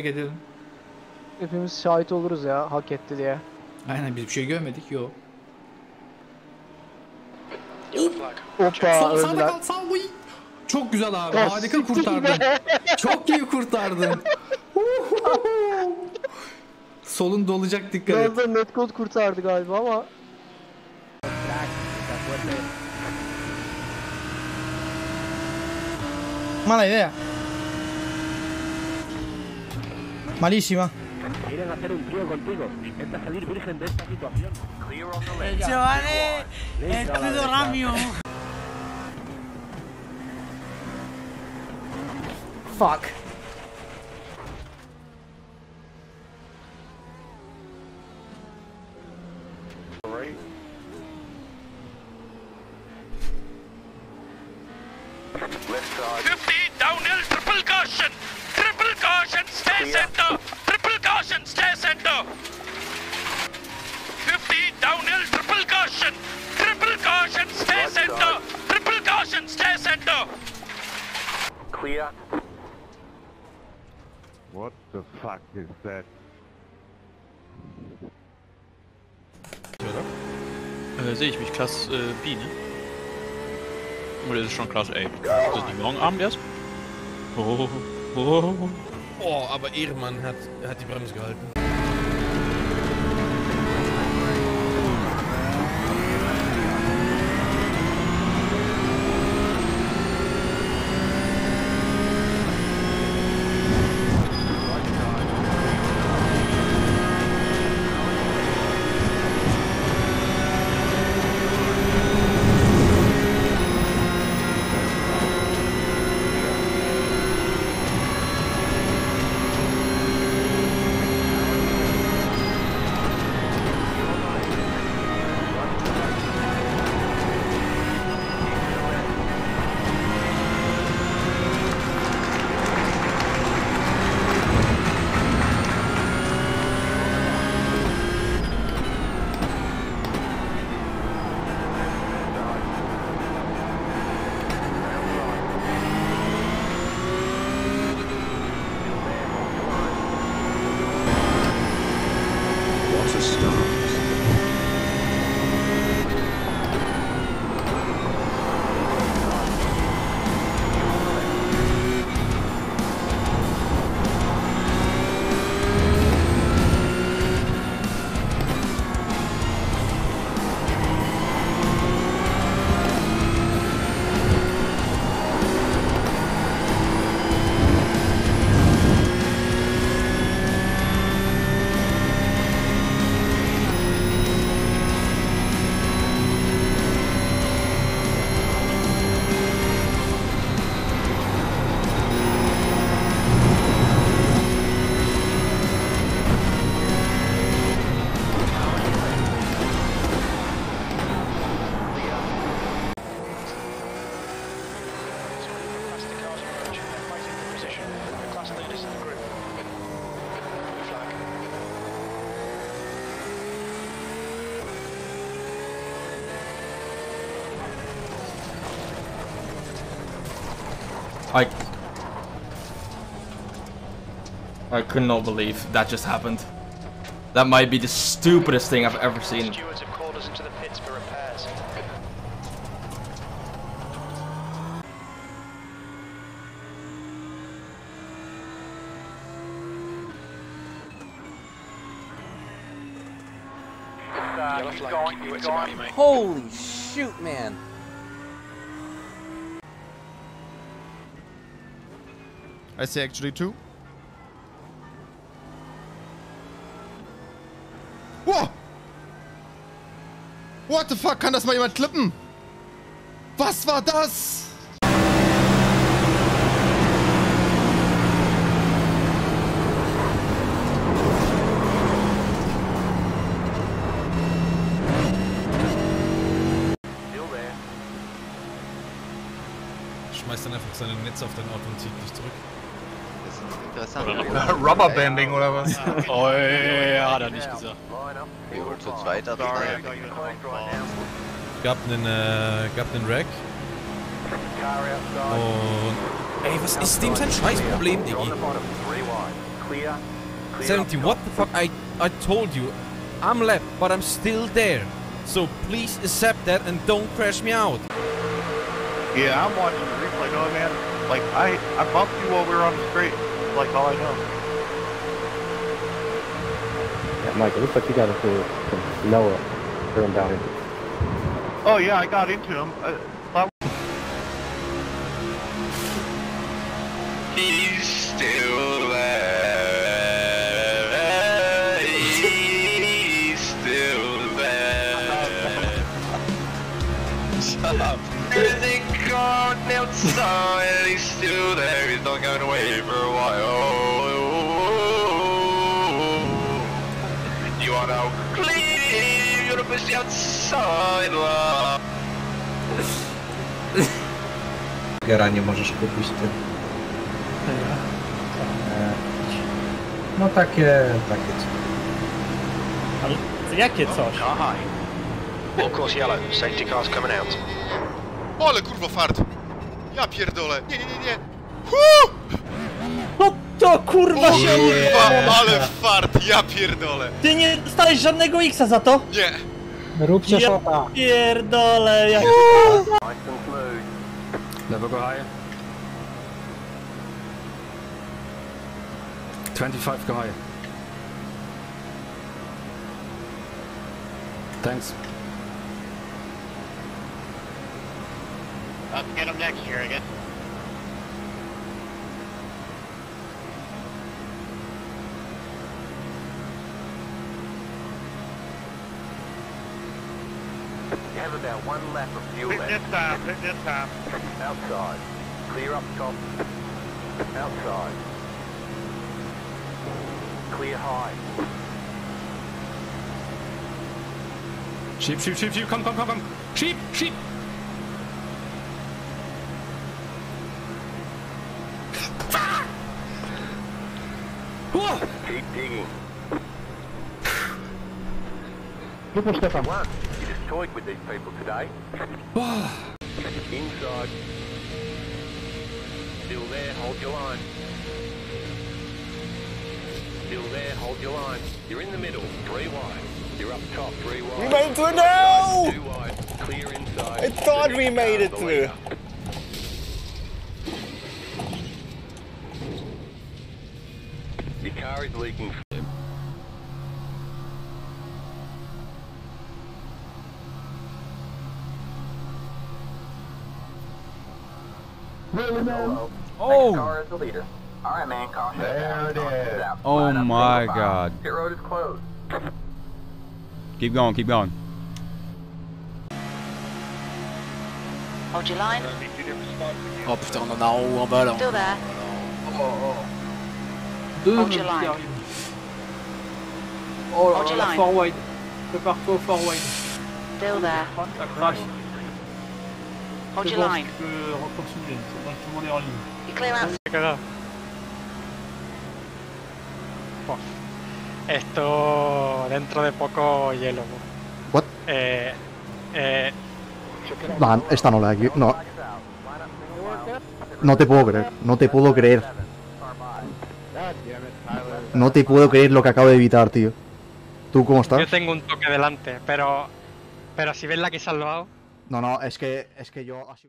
edelim. Hepimiz şahit oluruz ya hak etti diye. Aynen biz bir şey görmedik yo. Hoppa Sol, sağda öldüler. kal sağ uy. Çok güzel abi. Ya, Harika siktir kurtardın. be. Çok iyi kurtardın. Solun dolacak dikkat et. Biraz da netcode kurtardı galiba ama Mala idea. Malísima. Quieren hacer un trío contigo. Intenta salir virgen de esta situación. Chavales, ramio. Fuck. downhill, triple caution! Stay center! Triple caution, stay center! 50 downhill, triple caution! Triple caution, stay center! Triple caution, stay center! Clear. What the fuck is that? Äh, sehe ich mich Klasse äh, B, ne? Oder ist es schon Klasse A? Ist das nicht morgen Abend erst? Oh, oh, oh. Oh, aber Ehrenmann hat, hat die Bremse gehalten. star. I I could not believe that just happened. That might be the stupidest thing I've ever seen. Stewards have called us into the pits for repairs. Yellow flag, keep wits about you, mate. Holy shoot, man. I see actually two. Wow! What the fuck? Kann das mal jemand klippen? Was war das? Schmeißt dann einfach seine Netze auf dein Auto und zieht dich zurück. Rubberbanding oder was? Oh ja, hat er nicht gesagt. Wir holen zu zweit ab. Gab einen, äh, gab einen Wreck. Outside. Und. Ey, was ist dem sein Scheißproblem, Diggi? the bottom, three wide. Clear. Clear 70, what the fuck? I, I told you, I'm left, but I'm still there. So please accept that and don't crash me out. Yeah, I'm watching the replay. No, man. Like, I, I bumped you while we were on the straight. Like, all I know. Yeah, Mike, it looks like you got into some Noah turn down here. Oh, yeah, I got into him. Uh, that He's still there. He's still there. Shut up. Gone outside. He's still there. He's not going away for a while. You are now clean. You're gonna push the outside. love. Gera nie możesz kupić ty. No takie, takie coś. Ale jakie coś? All course yellow. Safety cars coming out. Ole kurwa fart! Ja pierdolę! Nie, nie, nie, nie! No to kurwa się Kurwa, ale fart! Ja pierdolę! Ty nie dostałeś żadnego X-a za to? Nie! Róbcie Ja szota. pierdolę, jak... Level go high. 25 go high. Thanks. Get them next year, I guess. You have about one lap of fuel Pick this time, pick this time. Outside. Clear up top. Outside. Clear high. Sheep, sheep, sheep, sheep, come, come, come, come. Sheep, sheep. Whoa! Keep digging. Super Stefan. One. You just toyed with these people today. Inside. Still there, hold your line. Still there, hold your line. You're in the middle, three wide. You're up top, three wide. We made it through now! Two wide, clear inside. I thought we made it through. Your car is leaking. Oh! Car is the leader. All right, man. Caution. There it is. Oh my god. Pit road is closed. Keep going, keep going. Hold your line. Oh putain, on en a en haut en bas là. Still there. Oh, oh, oh. Deux Hold qui your line. arrivent. Oh là Hold là, your la line. forward. Prépare-toi au forward. Still there. Ça crache. Hold C'est your bon, line. tu peux recontinuer. C'est bon, tout le monde est en ligne. You clear out. Esto dentro de poco hielo. What? Eh, eh, No, esta no la no. No te puedo creer, no te puedo creer. No te puedo creer lo que acabo de evitar, tío. ¿Tú cómo yo estás? tengo un toque delante, pero pero si ves la que he salvado, No, no, es que es que yo